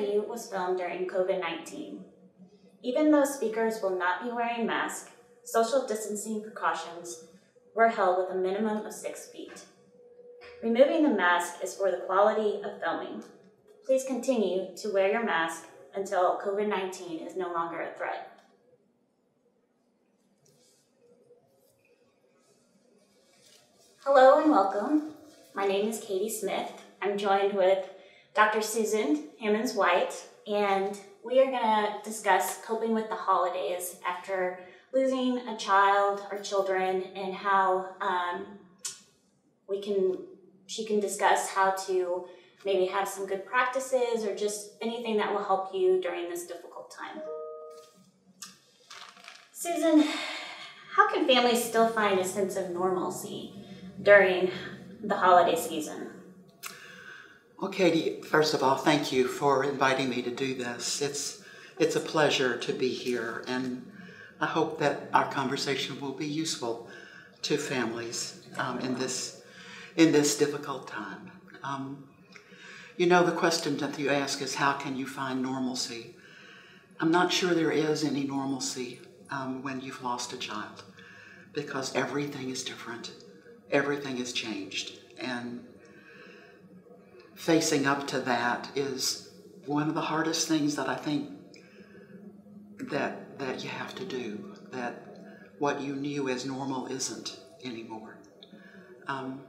interview was filmed during COVID 19. Even though speakers will not be wearing masks, social distancing precautions were held with a minimum of six feet. Removing the mask is for the quality of filming. Please continue to wear your mask until COVID 19 is no longer a threat. Hello and welcome. My name is Katie Smith. I'm joined with Dr. Susan Hammonds White, and we are going to discuss coping with the holidays after losing a child or children and how um, we can she can discuss how to maybe have some good practices or just anything that will help you during this difficult time. Susan, how can families still find a sense of normalcy during the holiday season? Well, Katie, first of all, thank you for inviting me to do this. It's it's a pleasure to be here, and I hope that our conversation will be useful to families um, in this in this difficult time. Um, you know, the question that you ask is how can you find normalcy? I'm not sure there is any normalcy um, when you've lost a child because everything is different, everything has changed, and facing up to that is one of the hardest things that I think that that you have to do. That what you knew as normal isn't anymore. Um,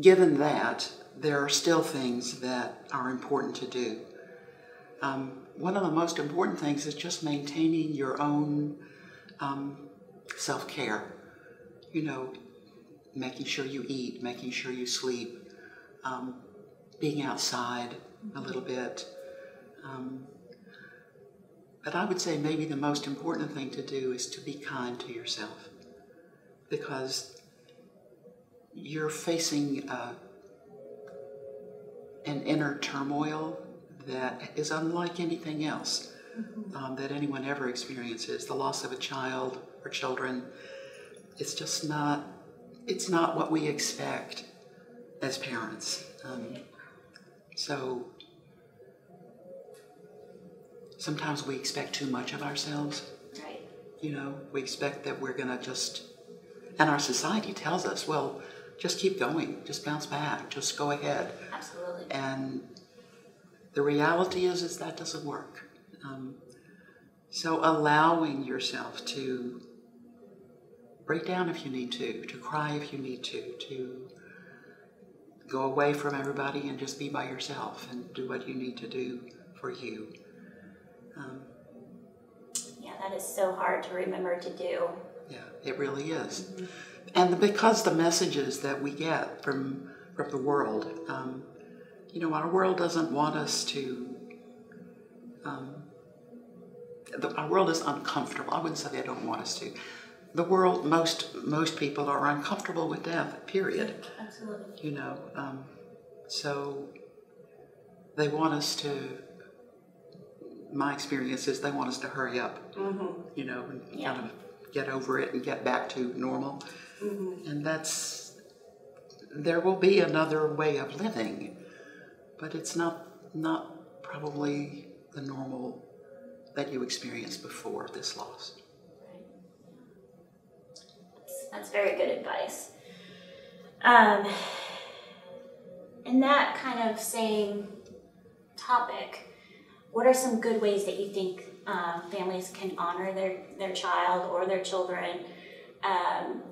given that, there are still things that are important to do. Um, one of the most important things is just maintaining your own um, self care. You know, making sure you eat, making sure you sleep, um, being outside a little bit. Um, but I would say maybe the most important thing to do is to be kind to yourself because you're facing uh, an inner turmoil that is unlike anything else mm-hmm. um, that anyone ever experiences. The loss of a child or children, it's just not, it's not what we expect as parents. Um, so sometimes we expect too much of ourselves. Right. You know, we expect that we're going to just, and our society tells us, well, just keep going, just bounce back, just go ahead. Absolutely. And the reality is, is that doesn't work. Um, so allowing yourself to break down if you need to, to cry if you need to, to go away from everybody and just be by yourself and do what you need to do for you. Um, yeah, that is so hard to remember to do. Yeah, it really is. Mm-hmm. And because the messages that we get from from the world, um, you know, our world doesn't want us to. Um, the, our world is uncomfortable. I wouldn't say they don't want us to. The world, most most people are uncomfortable with death. Period. Absolutely. You know, um, so they want us to my experience is they want us to hurry up, mm-hmm. you know, and yeah. kind of get over it and get back to normal. Mm-hmm. And that's, there will be another way of living, but it's not, not probably the normal that you experienced before this loss. That's, very good advice. Um, in that kind of same topic, what are some good ways that you think um, families can honor their, their child or their children um,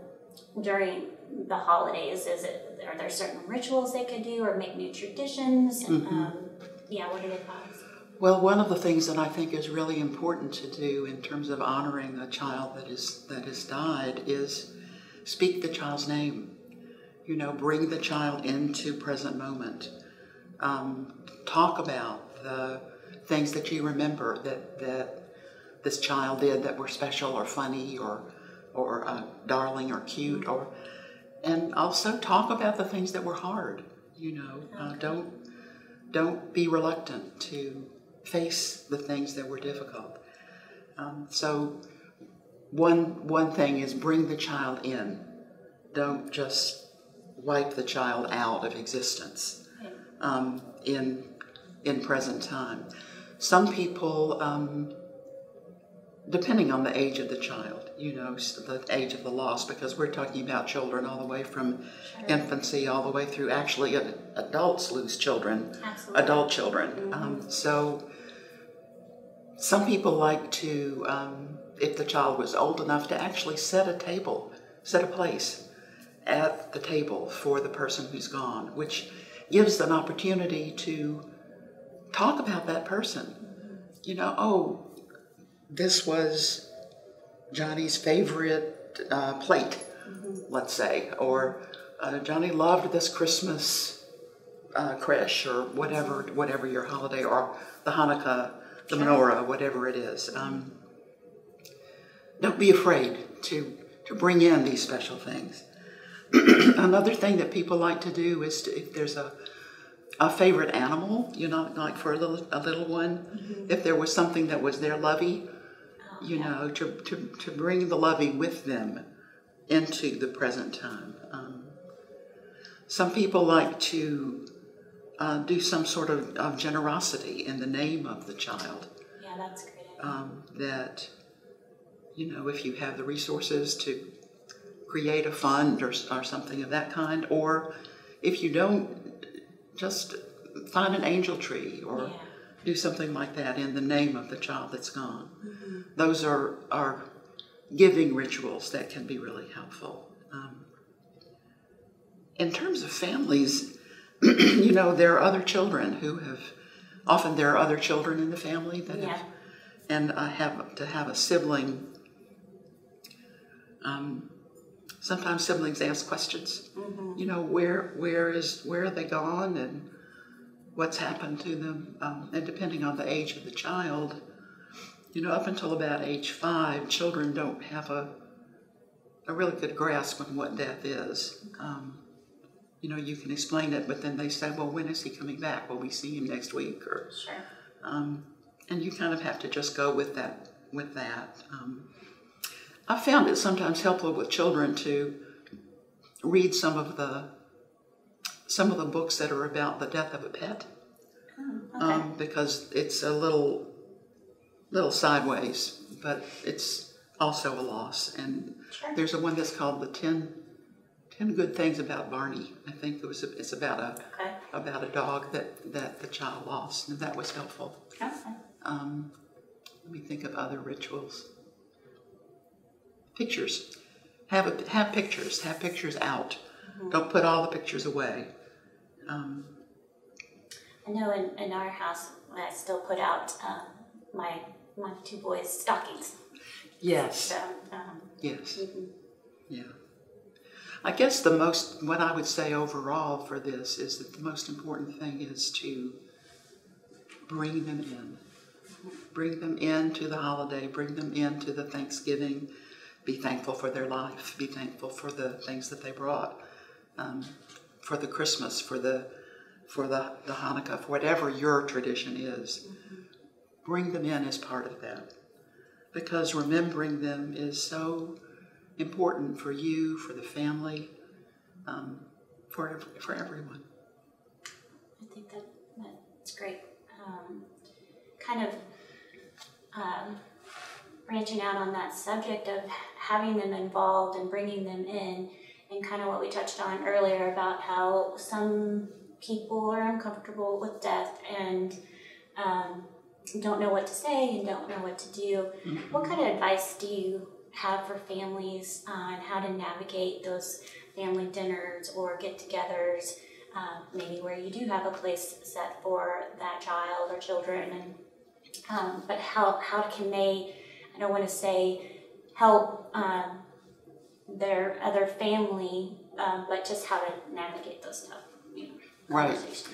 during the holidays? Is it are there certain rituals they could do or make new traditions? Mm-hmm. Um, yeah, what are your thoughts? Well, one of the things that I think is really important to do in terms of honoring a child that is that has died is speak the child's name. You know, bring the child into present moment. Um, talk about the things that you remember that that this child did that were special or funny or or uh, darling or cute or and also talk about the things that were hard you know uh, don't don't be reluctant to face the things that were difficult um, so one one thing is bring the child in don't just wipe the child out of existence um, in in present time. Some people, um, depending on the age of the child, you know, the age of the loss, because we're talking about children all the way from sure. infancy all the way through. Actually, adults lose children, Absolutely. adult children. Mm-hmm. Um, so some people like to, um, if the child was old enough, to actually set a table, set a place at the table for the person who's gone, which gives an opportunity to talk about that person. You know, oh, this was Johnny's favorite uh, plate, mm-hmm. let's say, or uh, Johnny loved this Christmas uh, creche or whatever, whatever your holiday, or the Hanukkah, the menorah, whatever it is. Um, don't be afraid to to bring in these special things. Another thing that people like to do is to, if there's a a favorite animal, you know, like for a little a little one, mm-hmm. if there was something that was their lovey, oh, you yeah. know, to, to to bring the lovey with them into the present time. Um, some people like to uh, do some sort of, of, generosity in the name of the child. Yeah, that's great. Um, that you know, if you have the resources to create a fund or, or something of that kind, or if you don't, just find an angel tree or yeah. do something like that in the name of the child that's gone. Mm-hmm. Those are, are giving rituals that can be really helpful. Um, in terms of families, you know, there are other children who have, often there are other children in the family that yeah. have, and I have to have a sibling um, sometimes siblings ask questions. Mm-hmm. You know, where where is where are they gone and what's happened to them? Um, and depending on the age of the child, you know, up until about age five, children don't have a a really good grasp on what death is. Um, you know, you can explain it, but then they say, "Well, when is he coming back? Will we see him next week?" Or, sure. Um, and you kind of have to just go with that. With that, um, I found it sometimes helpful with children to read some of the some of the books that are about the death of a pet, oh, okay. um, because it's a little little sideways, but it's also a loss. And sure. there's a one that's called the 10, 10 Good Things About Barney. I think it was a, it's about a okay. about a dog that that the child lost, and that was helpful. Okay. Um, let me think of other rituals pictures. Have a, have pictures. Have pictures out. Mm-hmm. Don't put all the pictures away. Um, I know in, in our house, I still put out um, my my two boys' stockings. Yes. So, um, yes. Mm-hmm. Yeah. I guess the most, what I would say overall for this is that the most important thing is to bring them in. Mm-hmm. Bring them into the holiday, bring them into the Thanksgiving, be thankful for their life, be thankful for the things that they brought, um, for the Christmas, for the for the, the Hanukkah, for whatever your tradition is. Mm-hmm. Bring them in as part of that. Because remembering them is so important for you, for the family, um, for, for everyone. I think that that's great. Um, kind of um, branching out on that subject of having them involved and bringing them in, and kind of what we touched on earlier about how some people are uncomfortable with death and um, don't know what to say and don't know what to do. Mm-hmm. What kind of advice do you have for families on how to navigate those family dinners or get togethers? Um, maybe where you do have a place set for that child or children, and um, but how how can they I don't want to say help um, their other family, um, but just how to navigate those tough you know, right.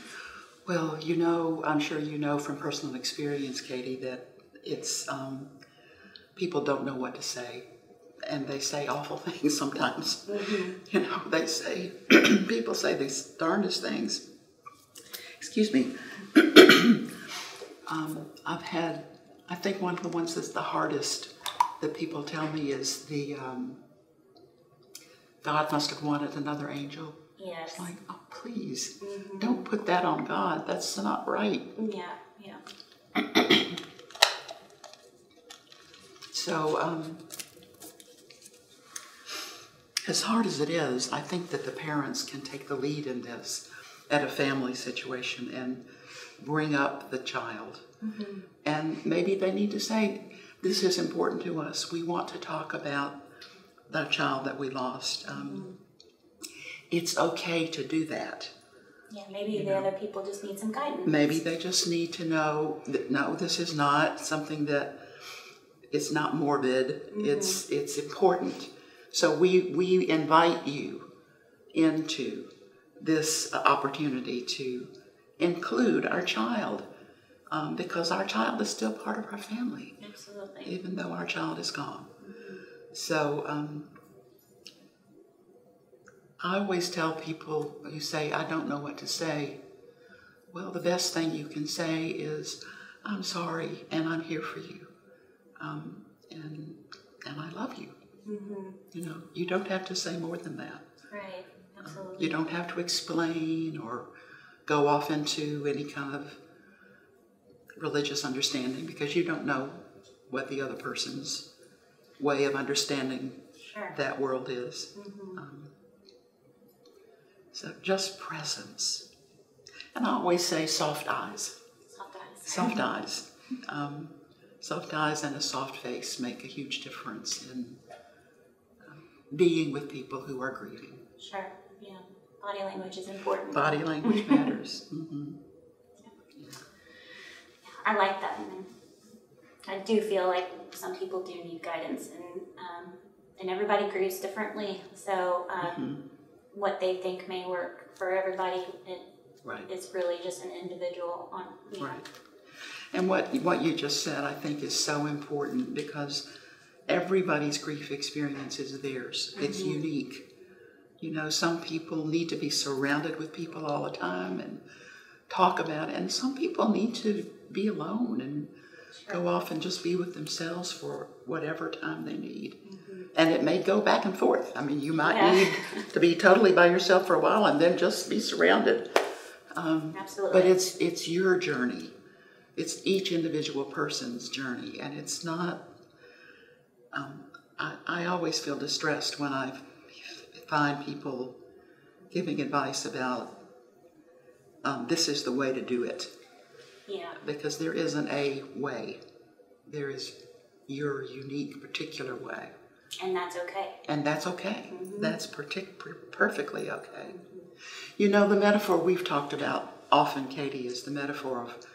Well, you know, I'm sure you know from personal experience, Katie, that it's um, people don't know what to say, and they say awful things sometimes. Mm-hmm. You know, they say people say these darndest things. Excuse me. um, I've had I think one of the ones that's the hardest that people tell me is the um, God must have wanted another angel. Yes. It's like, oh please don't put that on God. That's not right. Yeah, yeah. So, um, as hard as it is, I think that the parents can take the lead in this at a family situation and bring up the child. And maybe they need to say, This is important to us. We want to talk about the child that we lost. Um, It's okay to do that. Yeah, maybe the other people just need some guidance. Maybe they just need to know that no, this is not something that it's not morbid. It's it's important. So we we invite you into this opportunity to include our child um, because our child is still part of our family, Absolutely. even though our child is gone. So um, I always tell people who say, I don't know what to say, well, the best thing you can say is, I'm sorry and I'm here for you. Um, and, and I love you. You know, you don't have to say more than that. Right. Absolutely. You don't have to explain or go off into any kind of religious understanding because you don't know what the other person's way of understanding Sure. that world is. Um, so just presence. And I always say soft eyes. Soft eyes. Soft eyes. Um, soft eyes and a soft face make a huge difference in um, being with people who are grieving. Sure. Yeah. Body language is important. Body language matters. hmm I like that. And I do feel like some people do need guidance, and um, and everybody grieves differently. So um, what they think may work for everybody, it, Right. it's really just an individual on. You know. Right. And what what you just said, I think, is so important because everybody's grief experience is theirs. It's unique. You know, some people need to be surrounded with people all the time and talk about it, and some people need to be alone and go off and just be with themselves for whatever time they need. And it may go back and forth. I mean, you might Yeah. need to be totally by yourself for a while and then just be surrounded. Absolutely. But it's it's your journey. It's each individual person's journey, and it's not. Um, I, I always feel distressed when I find people giving advice about um, this is the way to do it, yeah. because there isn't a way. There is your unique, particular way, And that's okay. and that's okay. That's partic- per- perfectly okay. You know, the metaphor we've talked about often, Katie, is the metaphor of,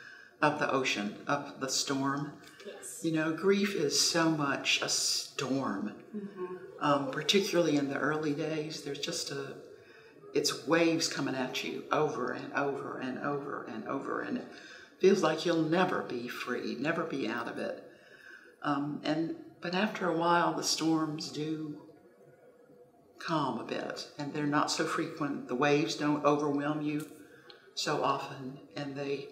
of the ocean, of the storm. Yes. You know, grief is so much a storm, um, particularly in the early days. There's just a, it's waves coming at you over and over and over and over, and it feels like you'll never be free, never be out of it. Um, and but after a while, the storms do calm a bit, and they're not so frequent. The waves don't overwhelm you so often, and they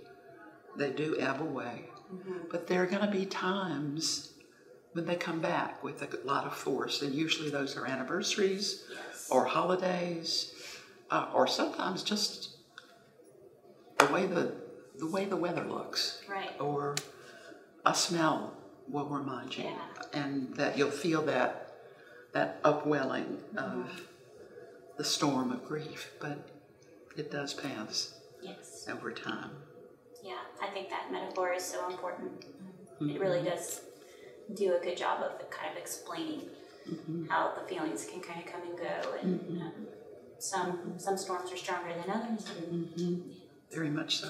they do ebb away. But there are going to be times when they come back with a lot of force, and usually those are anniversaries Yes. or holidays, uh, or sometimes just the way the the way the weather looks, Right. or a smell will remind you, Yeah. and that you'll feel that that upwelling of the storm of grief. But it does pass Yes. over time. Yeah, I think that metaphor is so important. It really does do a good job of kind of explaining how the feelings can kind of come and go, and um, some some storms are stronger than others. And Very much so.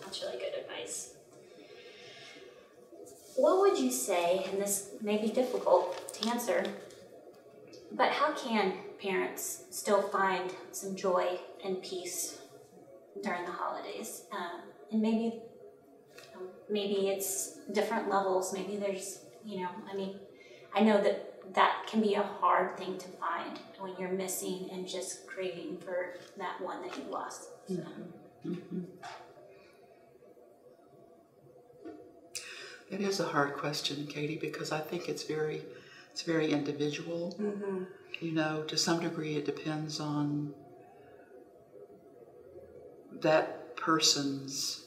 That's really good advice. What would you say, and this may be difficult to answer, but how can parents still find some joy and peace during the holidays? Um, and maybe, maybe it's different levels. Maybe there's, you know, I mean, I know that that can be a hard thing to find when you're missing and just craving for that one that you lost. So. It is a hard question, Katie, because I think it's very, it's very individual. You know, to some degree, it depends on that person's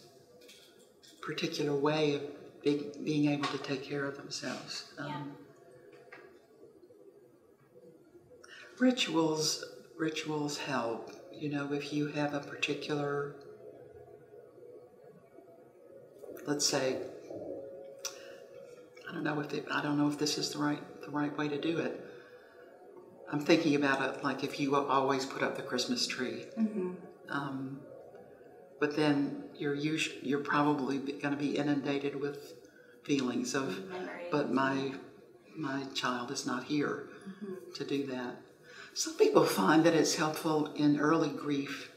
particular way of be, being able to take care of themselves. Um, Yeah. Rituals, rituals help. You know, if you have a particular, let's say, I don't know if it, I don't know if this is the right the right way to do it. I'm thinking about it like if you always put up the Christmas tree, um, but then you're you're probably going to be inundated with feelings of, Memory. but my my child is not here to do that. Some people find that it's helpful in early grief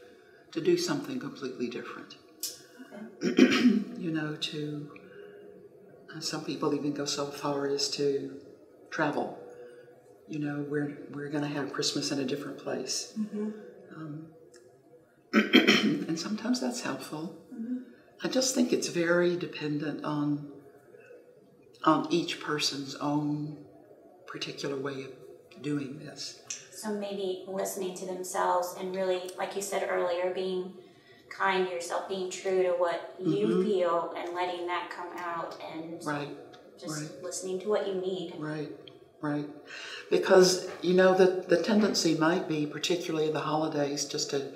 to do something completely different. you know, to uh, some people even go so far as to travel. You know, we're we're going to have Christmas in a different place, um, and sometimes that's helpful. I just think it's very dependent on on each person's own particular way of doing this. So maybe listening to themselves and really, like you said earlier, being kind to yourself, being true to what you feel and letting that come out and Right, just right. listening to what you need. right, right. Because you know the the tendency might be, particularly the holidays, just to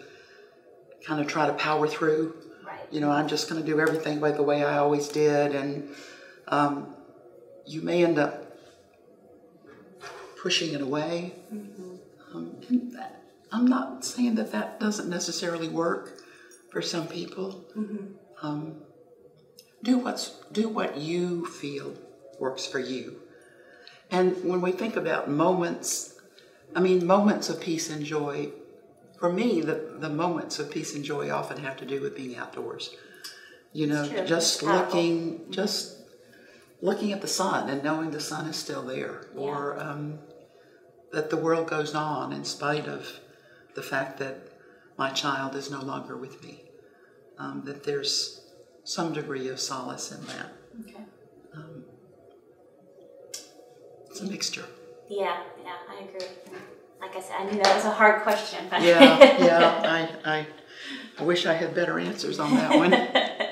kind of try to power through. Right. You know, I'm just going to do everything by the way I always did, and um, you may end up pushing it away. Um, I'm not saying that that doesn't necessarily work for some people. Um, do what's do what you feel works for you. And when we think about moments, I mean moments of peace and joy. For me, the, the moments of peace and joy often have to do with being outdoors. You know, just It's powerful. looking, just looking at the sun and knowing the sun is still there, Yeah. or um, that the world goes on in spite of the fact that my child is no longer with me. Um, that there's some degree of solace in that. Okay. It's a mixture. Yeah, yeah, I agree. Like I said, I knew that was a hard question. But Yeah, yeah. I, I, I wish I had better answers on that one.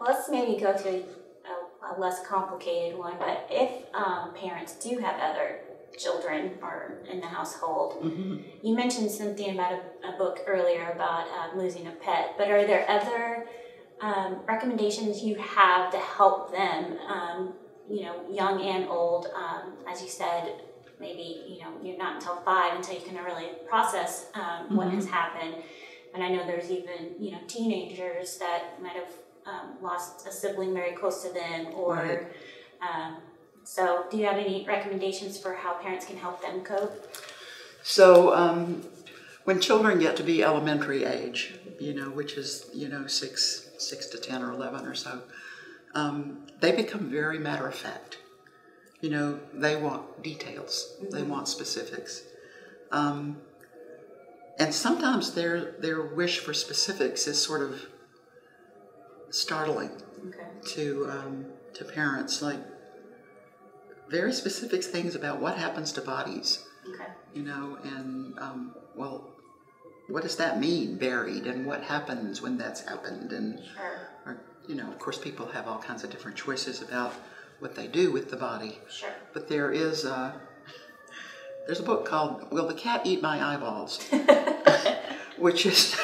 Well, let's maybe go to a, a less complicated one. But if um, parents do have other children are in the household, you mentioned something about a, a book earlier about uh, losing a pet. But are there other um, recommendations you have to help them? Um, you know, young and old. Um, as you said, maybe you know you're not until five until you can really process um, what has happened. And I know there's even you know teenagers that might have um, lost a sibling very close to them, or Right. So. Do you have any recommendations for how parents can help them cope? So, um, when children get to be elementary age, you know, which is you know six, six to ten or eleven or so, um, they become very matter of fact. You know, they want details. They want specifics. Um, and sometimes their their wish for specifics is sort of startling Okay. to um, to parents, like very specific things about what happens to bodies Okay. you know, and um, well, what does that mean, buried, and what happens when that's happened, and Sure. or, you know, of course, people have all kinds of different choices about what they do with the body, Sure. but there is a there's a book called "Will the Cat Eat My Eyeballs," which is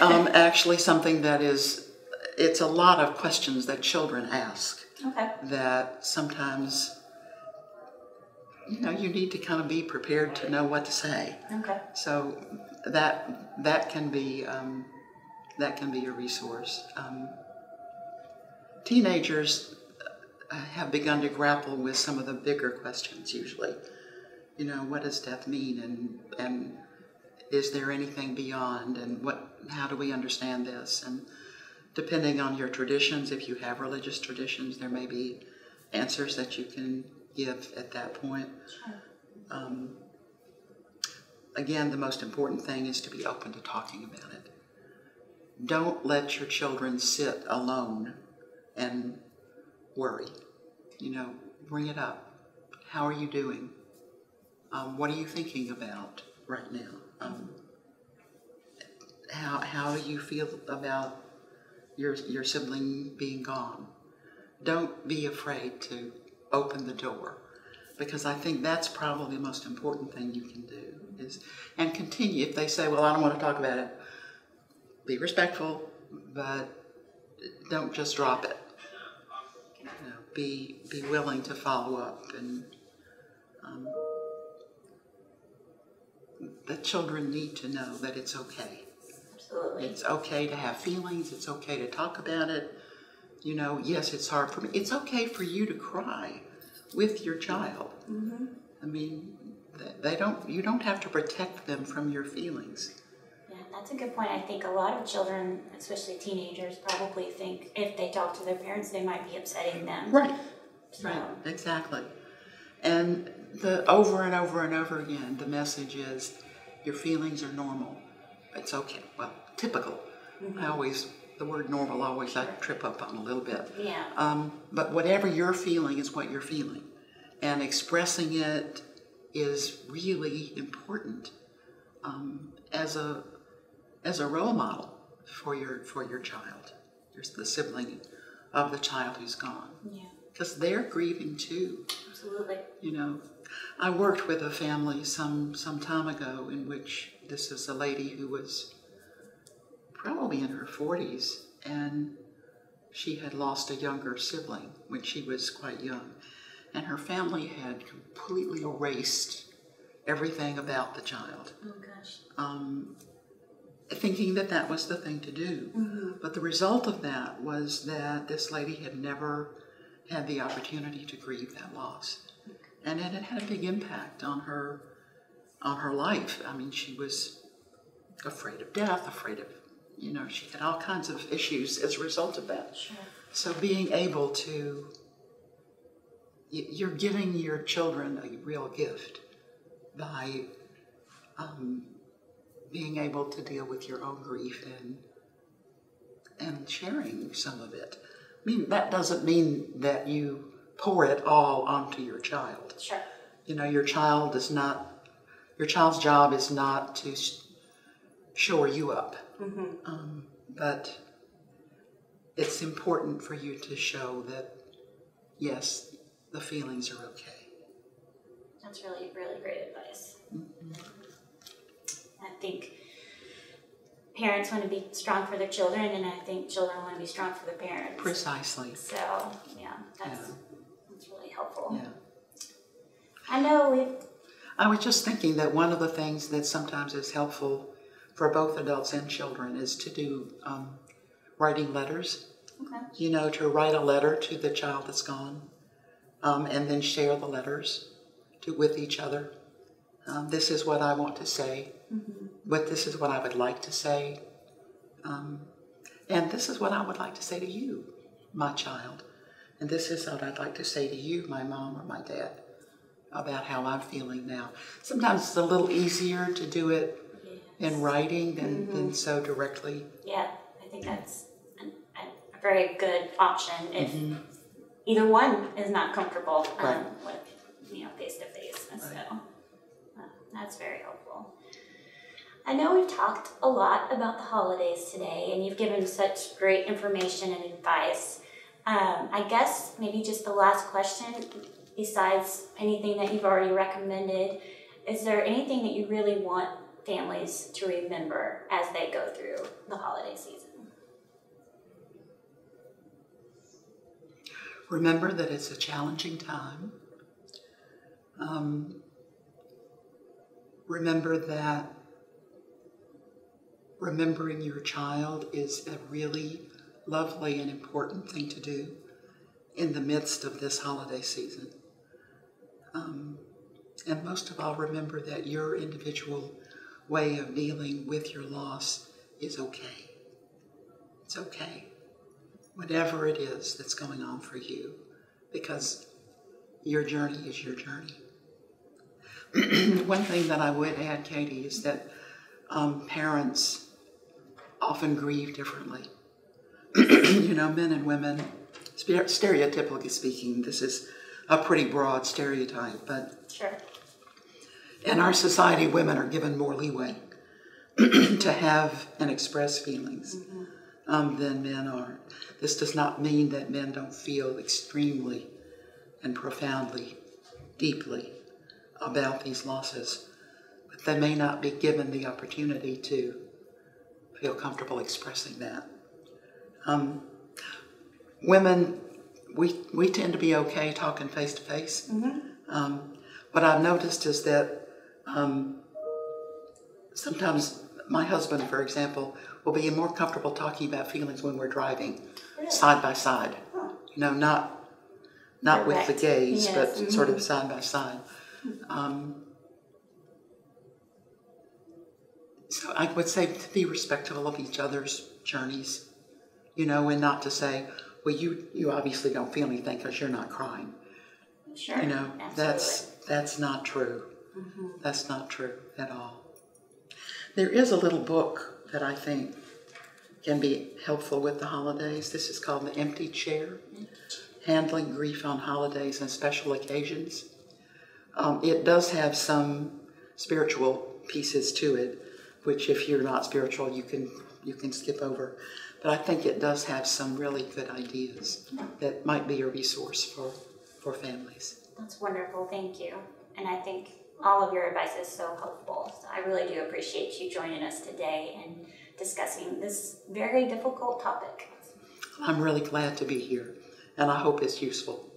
um, actually something that is it's a lot of questions that children ask Okay. that sometimes you know you need to kind of be prepared to know what to say. Okay. so that that can be um, that can be a resource. Um, teenagers uh, have begun to grapple with some of the bigger questions usually. You know what does death mean and and is there anything beyond and what how do we understand this? And depending on your traditions if you have religious traditions there may be answers that you can give at that point. Um, again the most important thing is to be open to talking about it. Don't let your children sit alone and worry. You know bring it up. How are you doing? Um, what are you thinking about right now? Um, how how do you feel about your your sibling being gone. Don't be afraid to open the door because I think that's probably the most important thing you can do is and continue if they say, "Well, I don't want to talk about it." Be respectful, but don't just drop it. You know, be be willing to follow up and um, the children need to know that it's okay. Absolutely. It's okay to have feelings. It's okay to talk about it. You know, yes, it's hard for me. It's okay for you to cry with your child. Mm-hmm. I mean, they don't. You don't have to protect them from your feelings. Yeah, that's a good point. I think a lot of children, especially teenagers, probably think if they talk to their parents, they might be upsetting them. Right. So, Right. Exactly. And the over and over and over again, the message is, your feelings are normal. It's okay. Well, typical. I always the word normal always I trip up on a little bit. Yeah. Um, but whatever you're feeling is what you're feeling, and expressing it is really important um, as a as a role model for your for your child, There's the sibling of the child who's gone, Yeah. because they're grieving too. Absolutely. You know, I worked with a family some some time ago in which this is a lady who was probably in her 40s and she had lost a younger sibling when she was quite young and her family had completely erased everything about the child Oh gosh. um, thinking that that was the thing to do. But the result of that was that this lady had never had the opportunity to grieve that loss, and it had had a big impact on her on her life. I mean, she was afraid of death, afraid of you know, she had all kinds of issues as a result of that. Sure. So being able to, you're giving your children a real gift by um, being able to deal with your own grief and and sharing some of it. I mean, that doesn't mean that you pour it all onto your child. Sure. You know, your child is not, your child's job is not to shore you up. Um, but it's important for you to show that, yes, the feelings are okay. That's really, really great advice. I think parents want to be strong for their children, and I think children want to be strong for their parents. Precisely. So, yeah, that's, Yeah. that's really helpful. Yeah. I know we've, I was just thinking that one of the things that sometimes is helpful for both adults and children is to do um, writing letters. okay, You know, to write a letter to the child that's gone, um, and then share the letters to with each other. Um, this is what I want to say. But this is what I would like to say. Um, and this is what I would like to say to you, my child. And this is what I'd like to say to you, my mom or my dad, about how I'm feeling now. Sometimes it's a little easier to do it in writing than, than so directly. yeah, I think that's an, a very good option if either one is not comfortable um, Right. with, you know, face to face. So uh, that's very helpful. I know we've talked a lot about the holidays today, and you've given such great information and advice. Um, I guess maybe just the last question, besides anything that you've already recommended, is there anything that you really want families to remember as they go through the holiday season? Remember that it's a challenging time. Um, remember that remembering your child is a really lovely and important thing to do in the midst of this holiday season. Um, and most of all, remember that your individual way of dealing with your loss is okay. It's okay whatever it is that's going on for you, because your journey is your journey. One thing that I would add, Katie, is that um, parents often grieve differently. you know, men and women, stereotypically speaking, this is a pretty broad stereotype, but Sure. In our society, women are given more leeway. to have and express feelings um, than men are. This does not mean that men don't feel extremely and profoundly, deeply about these losses, but they may not be given the opportunity to feel comfortable expressing that. Um, women, we, we tend to be okay talking face to face. Um, What I've noticed is that um, sometimes my husband, for example, will be more comfortable talking about feelings when we're driving side by side. You know, not not with the gaze, Yes, but sort of side by side. Um, so I would say to be respectful of each other's journeys, you know, and not to say, well, you you obviously don't feel anything because you're not crying. Sure. You know, Absolutely. that's that's not true. That's not true at all. There is a little book that I think can be helpful with the holidays. This is called The Empty Chair Handling Grief on Holidays and Special Occasions. Um, it does have some spiritual pieces to it, which if you're not spiritual, you can you can skip over. But I think it does have some really good ideas that might be a resource for, for families. That's wonderful. Thank you. And I think all of your advice is so helpful. So I really do appreciate you joining us today and discussing this very difficult topic. I'm really glad to be here, and I hope it's useful.